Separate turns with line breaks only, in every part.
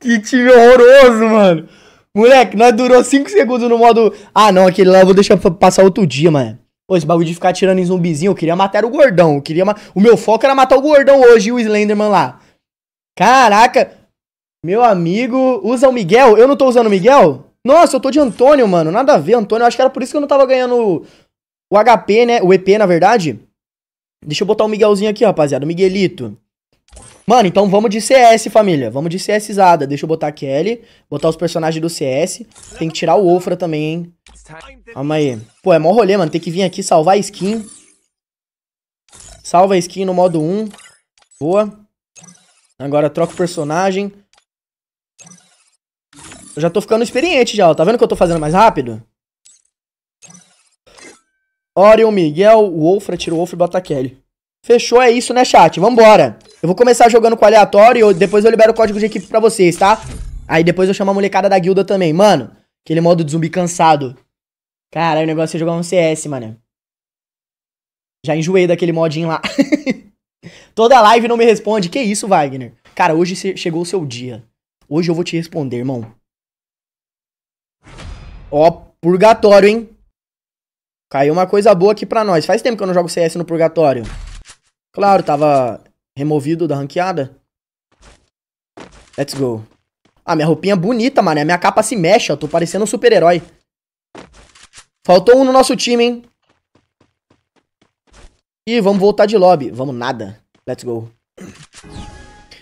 Que time horroroso, mano. Moleque, nós durou 5 segundos no modo. Ah, não, aquele lá eu vou deixar passar outro dia, mano. Pô, esse bagulho de ficar tirando em zumbizinho, eu queria matar o gordão. Eu queria ma... O meu foco era matar o gordão hoje e o Slenderman lá. Caraca. Meu amigo, usa o Miguel? Eu não tô usando o Miguel? Nossa, eu tô de Antônio, mano. Nada a ver, Antônio. Eu acho que era por isso que eu não tava ganhando o HP, né? O EP, na verdade. Deixa eu botar o Miguelzinho aqui, rapaziada. O Miguelito. Mano, então vamos de CS, família. Vamos de CSzada. Deixa eu botar a Kelly. Botar os personagens do CS. Tem que tirar o Wolfra também, hein? Calma aí. Pô, é mó rolê, mano. Tem que vir aqui salvar a skin. Salva a skin no modo 1. Boa. Agora troca o personagem. Eu já tô ficando experiente já, ó. Tá vendo que eu tô fazendo mais rápido? Orion, Miguel, Wolfra, tira o Wolfra e bota a Kelly. Fechou, é isso, né, chat? Vambora. Eu vou começar jogando com aleatório e depois eu libero o código de equipe pra vocês, tá? Aí depois eu chamo a molecada da guilda também. Mano, aquele modo de zumbi cansado. Caralho, o negócio é jogar um CS, mano. Já enjoei daquele modinho lá. Toda live não me responde. Que isso, Wagner? Cara, hoje chegou o seu dia. Hoje eu vou te responder, irmão. Ó, purgatório, hein? Caiu uma coisa boa aqui pra nós. Faz tempo que eu não jogo CS no purgatório. Claro, tava removido da ranqueada. Let's go. Ah, minha roupinha é bonita, mano. A minha capa se mexe, ó. Tô parecendo um super-herói. Faltou um no nosso time, hein? Ih, vamos voltar de lobby. Vamos nada. Let's go.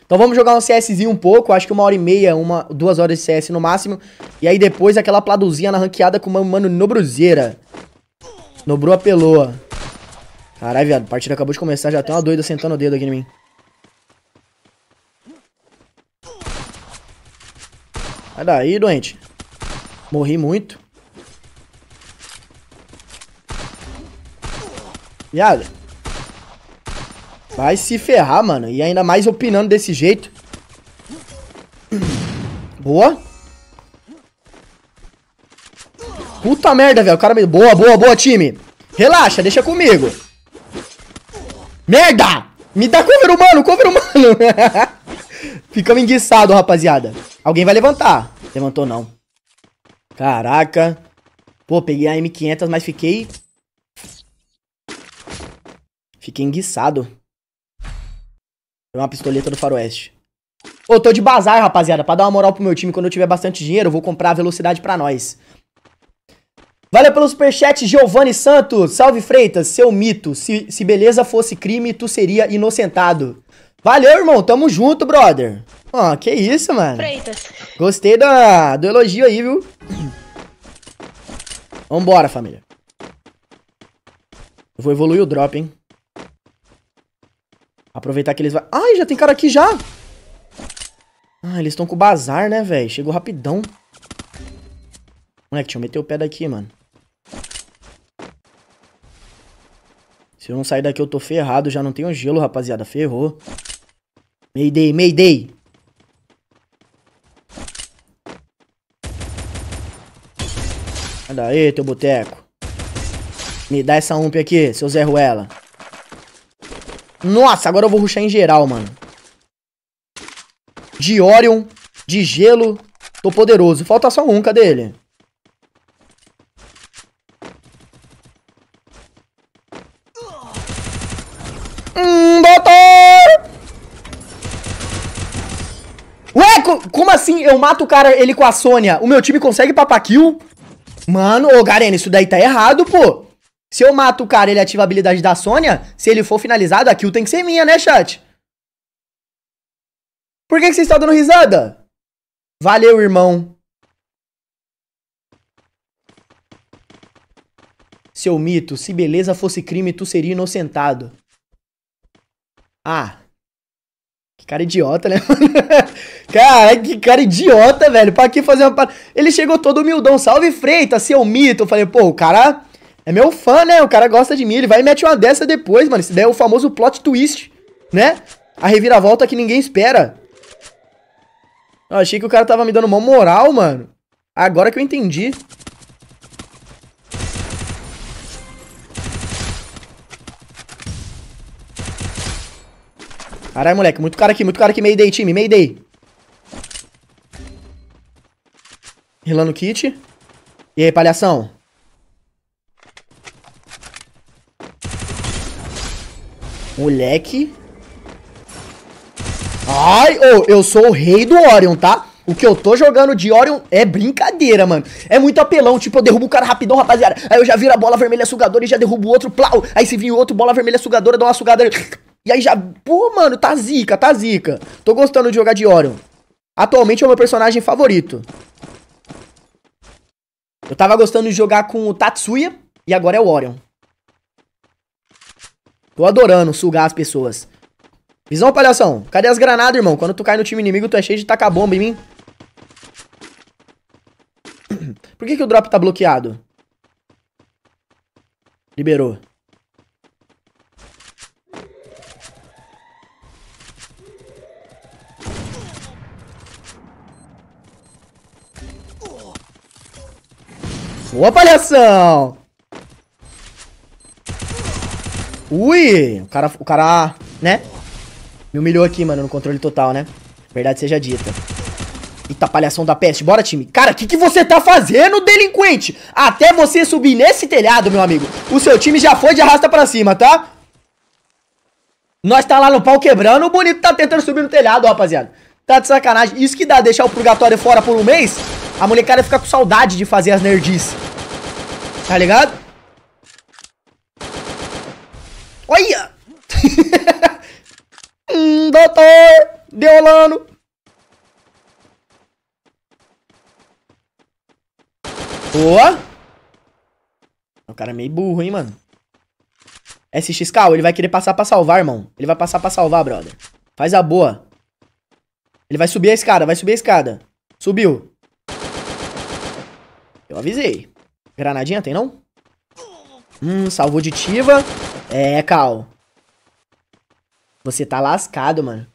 Então vamos jogar um CSzinho um pouco. Acho que uma hora e meia, uma, duas horas de CS no máximo. E aí depois aquela pladuzinha na ranqueada com o mano Nobruzeira. Nobrou a peloa. Caralho, viado. A partida acabou de começar. Já tem uma doida sentando o dedo aqui em mim. Sai daí, doente. Morri muito. Viado. Vai se ferrar, mano. E ainda mais opinando desse jeito. Boa. Puta merda, velho. O cara me... Boa, boa, boa, time. Relaxa, deixa comigo. Merda! Me dá cover humano, cover humano. Ficamos enguiçados, rapaziada. Alguém vai levantar. Levantou, não. Caraca. Pô, peguei a M500, mas fiquei... Fiquei enguiçado. Foi uma pistoleta do faroeste. Ô, tô de bazar, rapaziada. Pra dar uma moral pro meu time, quando eu tiver bastante dinheiro, eu vou comprar velocidade pra nós. Valeu pelo superchat, Giovanni Santos. Salve, Freitas, seu mito. Se, se beleza fosse crime, tu seria inocentado. Valeu, irmão. Tamo junto, brother. Ó, oh, que isso, mano. Freitas. Gostei da, do elogio aí, viu? Vambora, família. Eu vou evoluir o drop, hein. Aproveitar que eles vai... Ai, já tem cara aqui já. Ah, eles estão com bazar, né, velho? Chegou rapidão. Moleque, deixa eu meter o pé daqui, mano. Se eu não sair daqui, eu tô ferrado. Já não tenho gelo, rapaziada. Ferrou. Mayday, Mayday. Sai daí, teu boteco. Me dá essa ump aqui, seu Zé Ruela. Nossa, agora eu vou ruxar em geral, mano. De Orion, de gelo. Tô poderoso. Falta só um, cadê ele? Hum, doutor! Ué, co como assim eu mato o cara, ele com a Sônia? O meu time consegue papar kill? Mano, ô Garena, isso daí tá errado, pô. Se eu mato o cara ele ativa a habilidade da Sônia, se ele for finalizado, a kill tem que ser minha, né, chat? Por que, que estão dando risada? Valeu, irmão. Seu mito, se beleza fosse crime, tu seria inocentado. Ah. Cara idiota, né? cara, que cara idiota, velho. Pra que fazer uma... Ele chegou todo humildão. Salve, Freitas, seu mito. Eu falei, pô, o cara é meu fã, né? O cara gosta de mim. Ele vai e mete uma dessa depois, mano. Isso daí é o famoso plot twist, né? A reviravolta que ninguém espera. Eu achei que o cara tava me dando uma moral, mano. Agora que eu entendi. Caralho, moleque. Muito cara aqui, muito cara aqui. Mayday, time. Mayday. Rilando kit. E aí, palhação? Moleque. Ai, oh, eu sou o rei do Orion, tá? O que eu tô jogando de Orion é brincadeira, mano. É muito apelão, tipo, eu derrubo o cara rapidão, rapaziada. Aí eu já viro a bola vermelha sugadora e já derrubo outro, plau. Aí se vir outro, bola vermelha sugadora, dá uma sugada. E aí já... Pô, mano, tá zica, tá zica. Tô gostando de jogar de Orion. Atualmente é o meu personagem favorito. Eu tava gostando de jogar com o Tatsuya e agora é o Orion. Tô adorando sugar as pessoas. Visão, palhação. Cadê as granadas, irmão? Quando tu cai no time inimigo, tu é cheio de tacar bomba em mim. Por que, que o drop tá bloqueado? Liberou. Boa, palhação! Ui, o cara, o cara, né? Me humilhou aqui, mano, no controle total, né? Verdade seja dita. Eita, palhação da peste. Bora, time. Cara, o que, que você tá fazendo, delinquente? Até você subir nesse telhado, meu amigo. O seu time já foi de arrasta pra cima, tá? Nós tá lá no pau quebrando, o bonito tá tentando subir no telhado, ó, rapaziada. Tá de sacanagem. Isso que dá deixar o purgatório fora por um mês, a molecada fica com saudade de fazer as nerdices. Tá ligado? Olha! hum, doutor! Deolano! Boa! O cara é meio burro, hein, mano. SXK, ele vai querer passar pra salvar, irmão. Ele vai passar pra salvar, brother. Faz a boa. Ele vai subir a escada, vai subir a escada. Subiu. Eu avisei. Granadinha tem, não? Hum, salvou de Tiva. É, Cal. Você tá lascado, mano.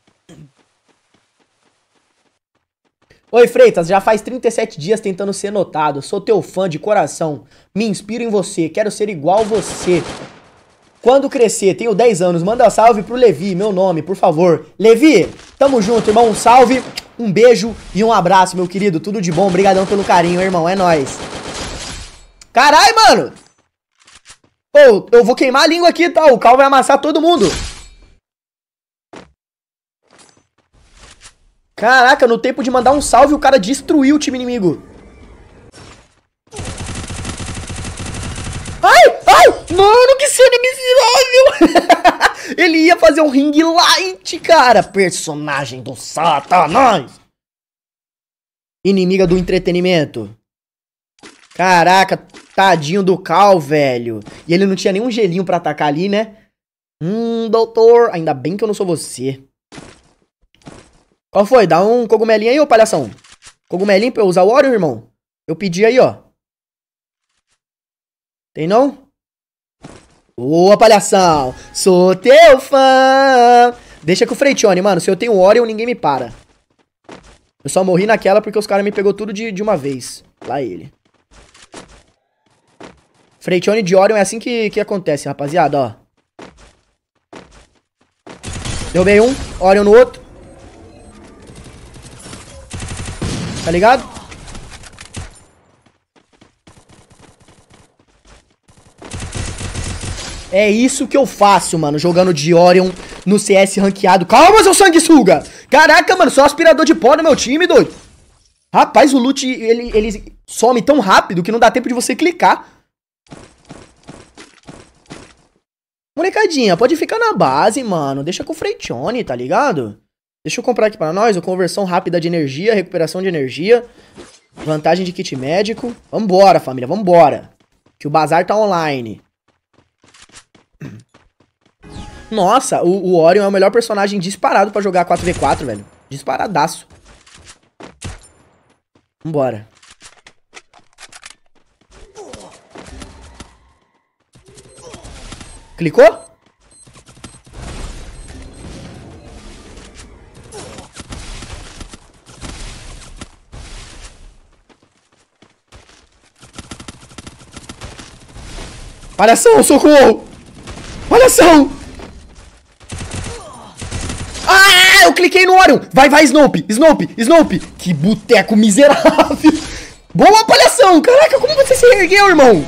Oi, Freitas, já faz 37 dias tentando ser notado. Sou teu fã de coração. Me inspiro em você. Quero ser igual você. Quando crescer, tenho 10 anos. Manda salve pro Levi, meu nome, por favor. Levi, tamo junto, irmão. Um salve, um beijo e um abraço, meu querido. Tudo de bom. Obrigadão pelo carinho, irmão. É nóis. Carai, mano. Pô, eu vou queimar a língua aqui, tá? O Cal vai amassar todo mundo. Caraca, no tempo de mandar um salve, o cara destruiu o time inimigo. Ai, ai, mano, que cena miserável. Ele ia fazer um ring light, cara. Personagem do satanás. Inimiga do entretenimento. Caraca, tadinho do Cal, velho. E ele não tinha nenhum gelinho pra atacar ali, né? Hum, doutor. Ainda bem que eu não sou você. Qual foi? Dá um cogumelinho aí, ô palhação. Cogumelinho pra eu usar o óleo, irmão? Eu pedi aí, ó. Tem não? Boa, palhação. Sou teu fã. Deixa com o Freitione, mano. Se eu tenho Orion, ninguém me para. Eu só morri naquela porque os caras me pegou tudo de, de uma vez. Lá ele. Freitione de Orion é assim que, que acontece, rapaziada, ó. Derrubei um, Orion no outro. Tá ligado? É isso que eu faço, mano, jogando de Orion no CS ranqueado. Calma, seu sanguessuga! Caraca, mano, só aspirador de pó no meu time, doido. Rapaz, o loot, ele, ele some tão rápido que não dá tempo de você clicar. Molecadinha, pode ficar na base, mano. Deixa com o Freitione, tá ligado? Deixa eu comprar aqui pra nós, conversão rápida de energia, recuperação de energia, vantagem de kit médico. Vambora, família, vambora. Que o bazar tá online. Nossa, o, o Orion é o melhor personagem disparado pra jogar 4v4, velho. Disparadaço. Vambora. Clicou? Palhação, socorro! Palhação! Eu cliquei no Orion! Vai, vai, Snope! Snope! Snope! Que boteco miserável! Boa palhação! Caraca, como você se ergueu, irmão?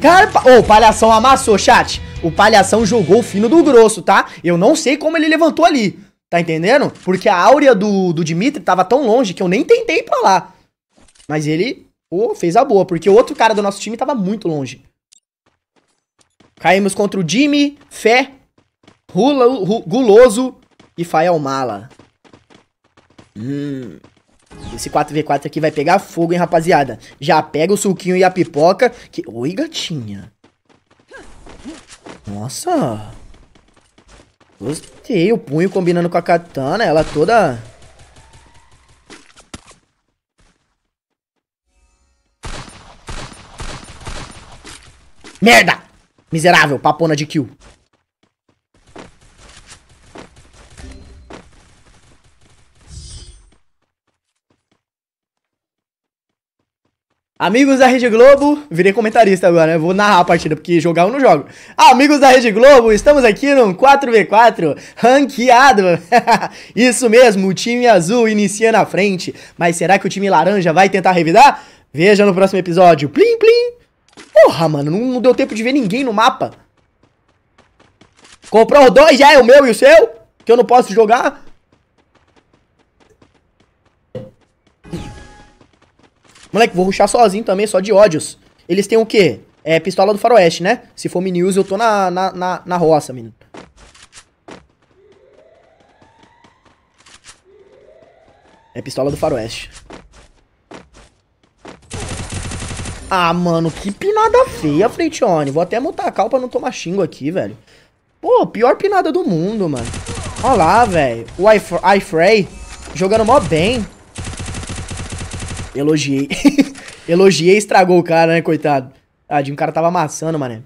Cara, ô, oh, palhação amassou, chat. O palhação jogou o fino do grosso, tá? Eu não sei como ele levantou ali. Tá entendendo? Porque a áurea do, do Dimitri tava tão longe que eu nem tentei ir pra lá. Mas ele oh, fez a boa, porque o outro cara do nosso time tava muito longe. Caímos contra o Jimmy, Fé, Rula, Guloso e Fael Mala. Hum. Esse 4v4 aqui vai pegar fogo, hein, rapaziada. Já pega o suquinho e a pipoca. Que... Oi, gatinha. Nossa. Gostei. O punho combinando com a katana. Ela toda... Merda! Miserável, papona de kill. Amigos da Rede Globo, virei comentarista agora, né? Vou narrar a partida, porque jogar eu não jogo. Amigos da Rede Globo, estamos aqui no 4v4 ranqueado. Isso mesmo, o time azul inicia na frente. Mas será que o time laranja vai tentar revidar? Veja no próximo episódio. Plim, plim. Porra, mano, não, não deu tempo de ver ninguém no mapa. Comprou dois, já é o meu e o seu? Que eu não posso jogar? Moleque, vou ruxar sozinho também, só de ódios. Eles têm o quê? É pistola do faroeste, né? Se for mini use, eu tô na, na, na, na roça, menino. É pistola do faroeste. Ah, mano, que pinada feia, Freitione. Vou até mutar a cal pra não tomar xingo aqui, velho. Pô, pior pinada do mundo, mano. Olha lá, velho. O iFrey jogando mó bem. Elogiei. Elogiei e estragou o cara, né, coitado. Tadinho, o cara tava amassando, mané.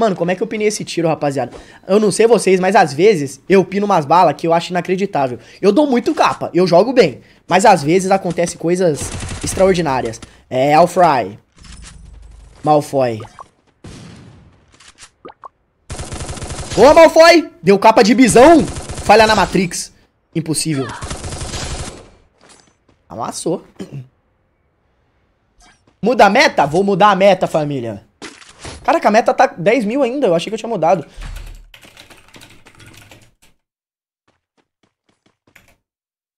Mano, como é que eu pinei esse tiro, rapaziada? Eu não sei vocês, mas às vezes eu pino umas balas que eu acho inacreditável. Eu dou muito capa, eu jogo bem. Mas às vezes acontece coisas extraordinárias. É, Alfry. Malfoy. Boa, Malfoy! Deu capa de bisão. Falha na Matrix. Impossível. Amassou. Muda a meta? Vou mudar a meta, família. Caraca, a meta tá 10 mil ainda. Eu achei que eu tinha mudado.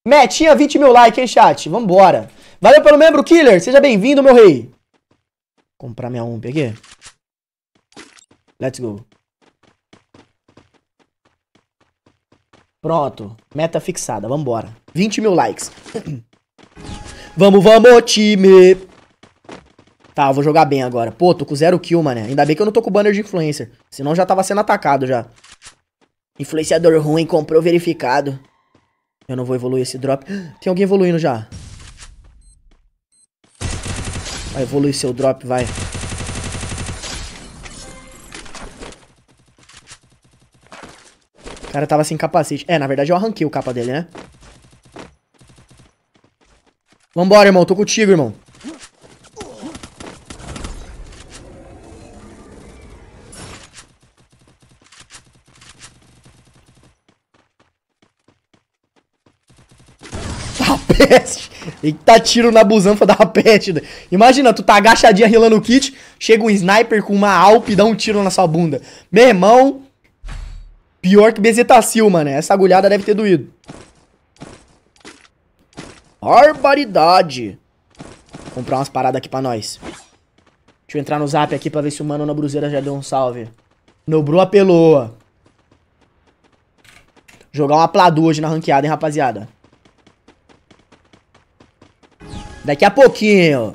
Metinha 20 mil likes, hein, chat? Vambora. Valeu pelo membro, Killer. Seja bem-vindo, meu rei. Comprar minha UMP aqui. Let's go. Pronto. Meta fixada. Vambora. 20 mil likes. vamos, vamos, time. Tá, eu vou jogar bem agora. Pô, tô com zero kill, mané. Ainda bem que eu não tô com banner de influencer. Senão já tava sendo atacado já. Influenciador ruim, comprou verificado. Eu não vou evoluir esse drop. Tem alguém evoluindo já. Vai evoluir seu drop, vai. O cara tava sem capacete. É, na verdade eu arranquei o capa dele, né? Vambora, irmão. Tô contigo, irmão. Peste. Eita tiro na busanfa da peste. Imagina, tu tá agachadinha rilando o kit, chega um sniper com uma Alp e dá um tiro na sua bunda. Meu irmão, pior que bezetacil, mano. Essa agulhada deve ter doído. Barbaridade. Vou comprar umas paradas aqui pra nós. Deixa eu entrar no zap aqui pra ver se o mano na bruseira já deu um salve. Nobru apelou. Jogar uma Pladu hoje na ranqueada, hein, rapaziada. Daqui a pouquinho.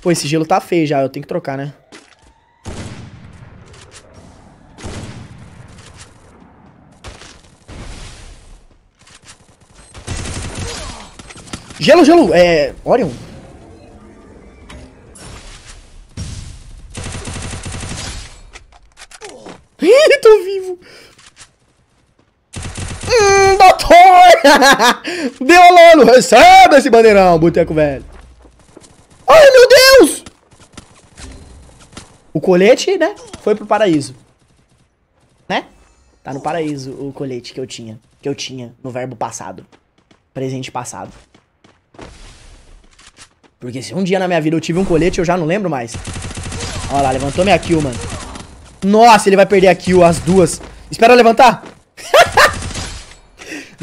Pô, esse gelo tá feio já, eu tenho que trocar, né? Gelo, gelo, é... Orion. Ih, tô vivo. Hum, doutor! Violano, recebe esse bandeirão, boteco velho. Ai, meu Deus! O colete, né, foi pro paraíso. Né? Tá no paraíso o colete que eu tinha. Que eu tinha no verbo passado. Presente passado. Porque se um dia na minha vida eu tive um colete, eu já não lembro mais. Olha lá, levantou minha kill, mano. Nossa, ele vai perder a kill, as duas. Espera levantar.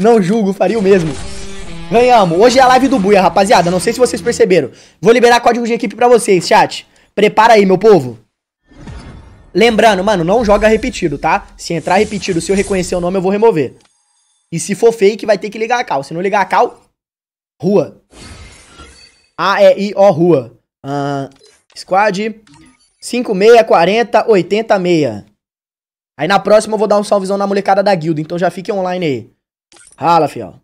Não julgo, faria o mesmo. Ganhamos. Hoje é a live do Buia, rapaziada. Não sei se vocês perceberam. Vou liberar código de equipe pra vocês, chat. Prepara aí, meu povo. Lembrando, mano, não joga repetido, tá? Se entrar repetido, se eu reconhecer o nome, eu vou remover. E se for fake, vai ter que ligar a cal. Se não ligar a cal, rua. A, E, I, O, rua. Uh, squad 5640 86. Aí na próxima eu vou dar um salvezão na molecada da guilda, então já fique online aí. Rala, fiel.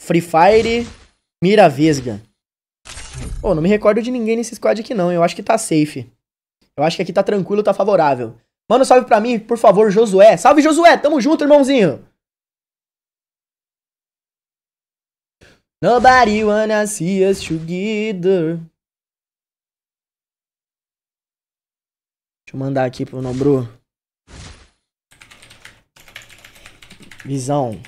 Free Fire, Mira Vesga. Pô, não me recordo de ninguém nesse squad aqui não, eu acho que tá safe. Eu acho que aqui tá tranquilo, tá favorável. Manda um salve pra mim, por favor, Josué. Salve, Josué, tamo junto, irmãozinho. Nobody wanna see us together. Deixa eu mandar aqui pro Nombru. Visão.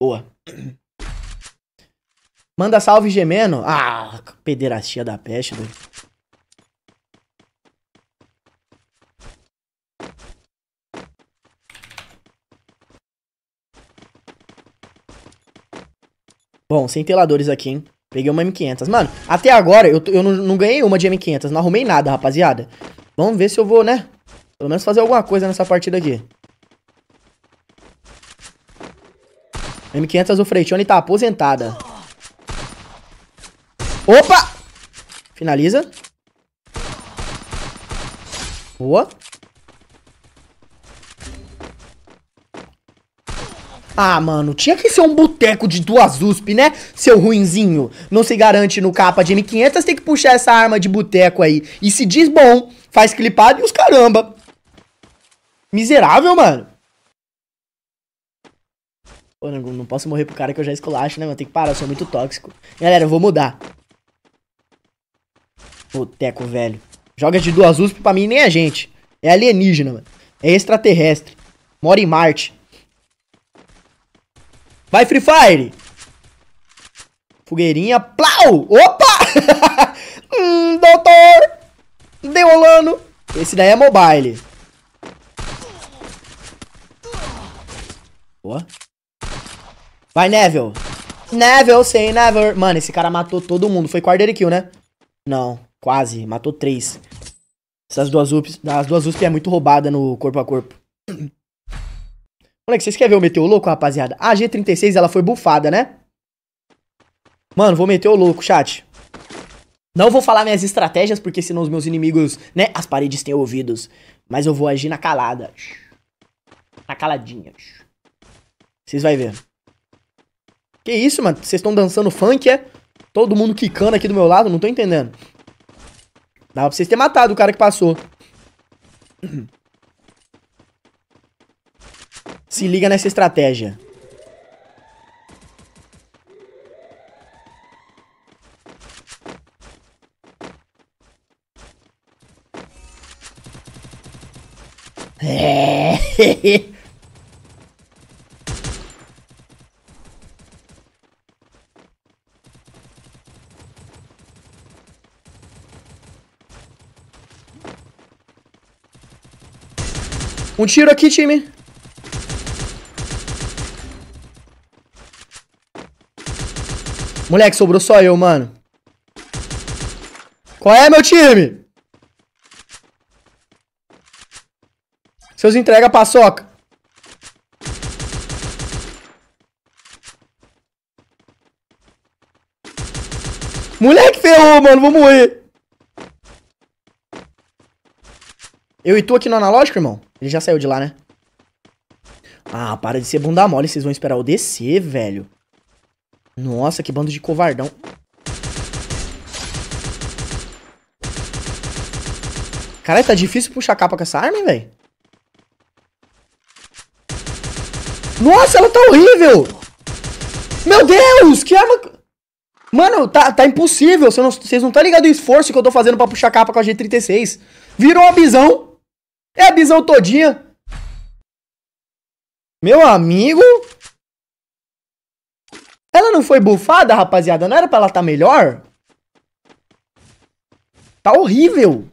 Boa. Manda salve gemendo. Ah, pederastia da peste, doido. Bom, sem teladores aqui, hein? Peguei uma M500. Mano, até agora eu, eu não, não, ganhei uma de M500. Não arrumei nada, rapaziada. Vamos ver se eu vou, né? Pelo menos fazer alguma coisa nessa partida aqui. M500 o Freitione tá aposentada. Opa! Finaliza. Boa. Ah, mano, tinha que ser um boteco de duas USP, né? Seu ruinzinho. Não se garante no capa de M500, tem que puxar essa arma de boteco aí. E se diz bom, faz clipado e os caramba. Miserável, mano. Pô, não, não posso morrer pro cara que eu já esculacho, né, mano? Tem que parar, eu sou muito tóxico. Galera, eu vou mudar. Boteco, velho. Joga de duas USP pra mim nem a gente. É alienígena, mano. É extraterrestre. Mora em Marte. Vai, Free Fire! Fogueirinha, plau! Opa! hum, doutor! Deolano! Esse daí é mobile. Boa. Vai, Neville. Neville, say never. Mano, esse cara matou todo mundo. Foi quarter kill, né? Não, quase. Matou três. Essas duas UPs, as duas USP é muito roubada no corpo a corpo. Moleque, vocês querem ver eu meter o louco, rapaziada? A G36, ela foi bufada, né? Mano, vou meter o louco, chat. Não vou falar minhas estratégias, porque senão os meus inimigos, né? As paredes têm ouvidos. Mas eu vou agir na calada. Na caladinha. Vocês vão ver. Que isso, mano? Vocês estão dançando funk, é? Todo mundo quicando aqui do meu lado? Não tô entendendo. Dava pra vocês terem matado o cara que passou. Se liga nessa estratégia. É. Um tiro aqui, time. Moleque, sobrou só eu, mano. Qual é, meu time? Seus entrega paçoca. Moleque ferrou, mano. Vou morrer. Eu e tu aqui no analógico, irmão? Ele já saiu de lá, né? Ah, para de ser bunda mole. Vocês vão esperar eu descer, velho. Nossa, que bando de covardão. Caralho, tá difícil puxar capa com essa arma, velho? Nossa, ela tá horrível! Meu Deus, que arma... Mano, tá, tá impossível. Vocês não, vocês não tá ligado o esforço que eu tô fazendo pra puxar capa com a G36. Virou a bisão. É a bisão todinha. Meu amigo. Ela não foi bufada, rapaziada? Não era pra ela tá melhor? Tá horrível.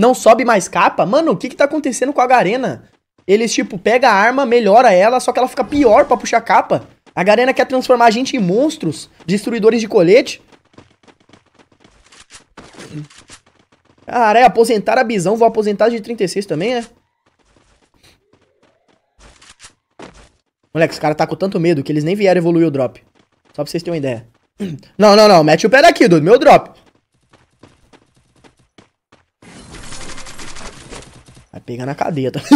Não sobe mais capa? Mano, o que que tá acontecendo com a Garena? Eles, tipo, pega a arma, melhora ela, só que ela fica pior pra puxar capa. A Garena quer transformar a gente em monstros, destruidores de colete. Cara, é aposentar a Bisão, vou aposentar de 36 também, né? Moleque, os caras tá com tanto medo que eles nem vieram evoluir o drop. Só pra vocês terem uma ideia. Não, não, não. Mete o pé daqui, do meu drop. Vai pegar na cadeia, tá?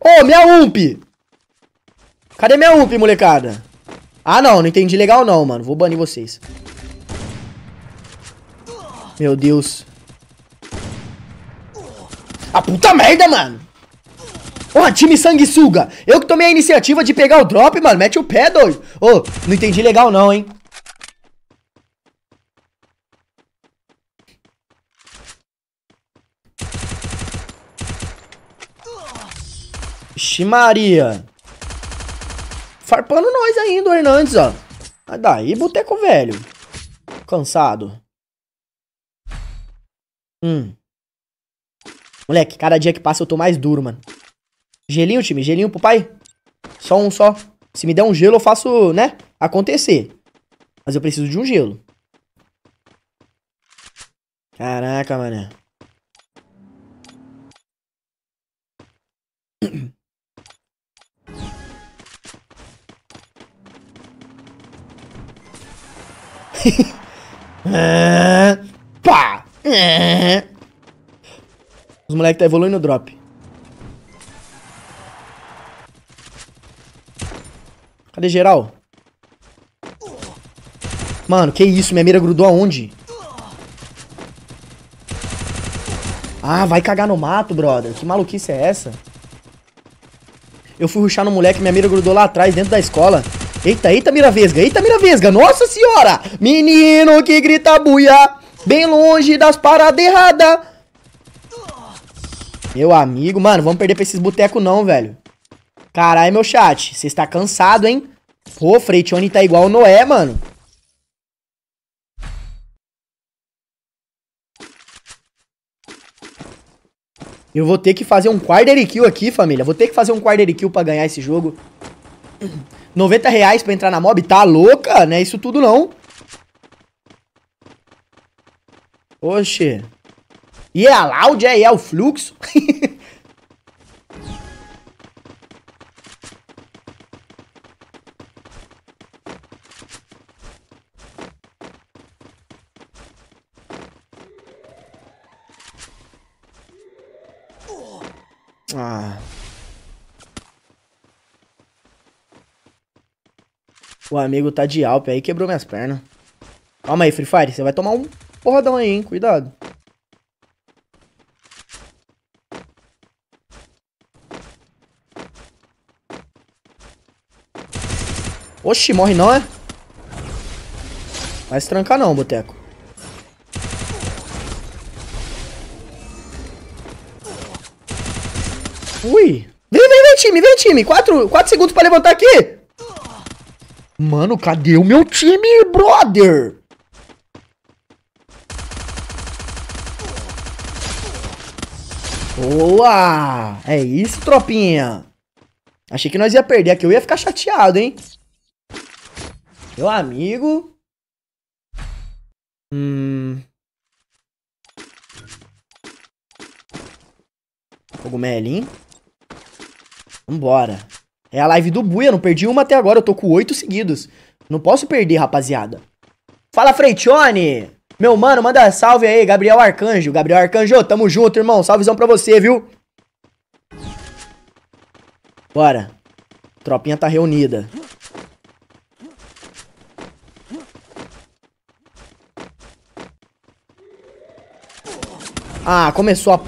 Ô, oh, minha ump! Cadê minha ump, molecada? Ah, não. Não entendi legal, não, mano. Vou banir vocês. Meu Deus. A puta merda, mano. Porra, time sanguessuga. Eu que tomei a iniciativa de pegar o drop, mano. Mete o pé, doido. Ô, oh, não entendi legal não, hein. Ixi Maria. Farpando nós ainda, o Hernandes, ó. Mas daí, boteco velho. Cansado. Hum. Moleque, cada dia que passa eu tô mais duro, mano. Gelinho, time? Gelinho pro pai? Só um só. Se me der um gelo, eu faço, né? Acontecer. Mas eu preciso de um gelo. Caraca, mané. Pá! Os moleques tá evoluindo o drop. Cadê geral? Mano, que isso? Minha mira grudou aonde? Ah, vai cagar no mato, brother. Que maluquice é essa? Eu fui ruxar no moleque, minha mira grudou lá atrás, dentro da escola. Eita, eita, mira vesga, eita, mira vesga. Nossa senhora! Menino que grita buia, bem longe das paradas erradas. Meu amigo, mano, vamos perder pra esses botecos não, velho. Caralho, meu chat, você está cansado, hein? Pô, Freitione tá igual o Noé, mano. Eu vou ter que fazer um quarter kill aqui, família. Vou ter que fazer um quarter kill pra ganhar esse jogo. 90 reais pra entrar na mob? Tá louca? Não é isso tudo, não. Oxe. E é a loud, é, é o fluxo. O amigo tá de Alpe aí, quebrou minhas pernas. Calma aí, Free Fire, você vai tomar um porradão aí, hein? Cuidado. Oxi, morre não, é? Vai se trancar não, boteco. Ui. Vem, vem, vem, time, vem, time. Quatro, quatro segundos pra levantar aqui. Mano, cadê o meu time, brother? Boa! É isso, tropinha. Achei que nós ia perder aqui. Eu ia ficar chateado, hein? Meu amigo. Hum... Cogumelinho. Vambora. É a live do Buia, não perdi uma até agora, eu tô com oito seguidos. Não posso perder, rapaziada. Fala, Freitione! Meu mano, manda salve aí, Gabriel Arcanjo. Gabriel Arcanjo, tamo junto, irmão. Salvezão pra você, viu? Bora. Tropinha tá reunida. Ah, começou a...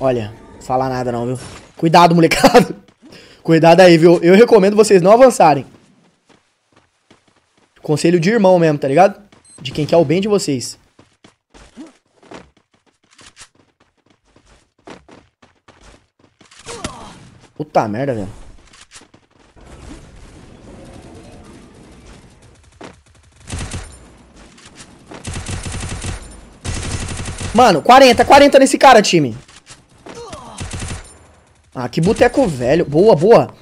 Olha, falar nada não, viu? Cuidado, molecado. Cuidado aí, viu? Eu recomendo vocês não avançarem. Conselho de irmão mesmo, tá ligado? De quem quer o bem de vocês. Puta merda, velho. Mano, 40, 40 nesse cara, time. Ah, que boteco velho. Boa, boa.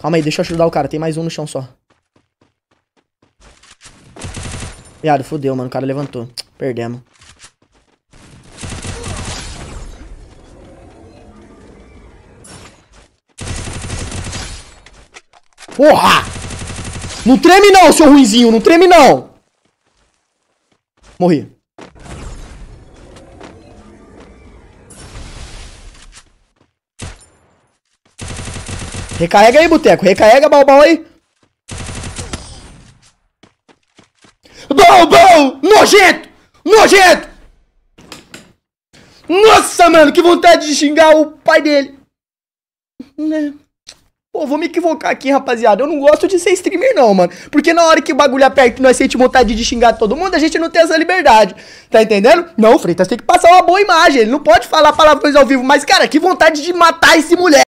Calma aí, deixa eu ajudar o cara. Tem mais um no chão só. Viado, fodeu, mano. O cara levantou. Perdemos. Porra! Não treme não, seu ruizinho. Não treme não. Morri. Recarrega aí, boteco. Recarrega, balbal aí. Balbal! Nojento! Nojento! Nossa, mano, que vontade de xingar o pai dele. Né? Pô, vou me equivocar aqui, rapaziada. Eu não gosto de ser streamer, não, mano. Porque na hora que o bagulho aperta e nós sente vontade de xingar todo mundo, a gente não tem essa liberdade. Tá entendendo? Não, Freitas tem que passar uma boa imagem. Ele não pode falar palavrões ao vivo. Mas, cara, que vontade de matar esse moleque.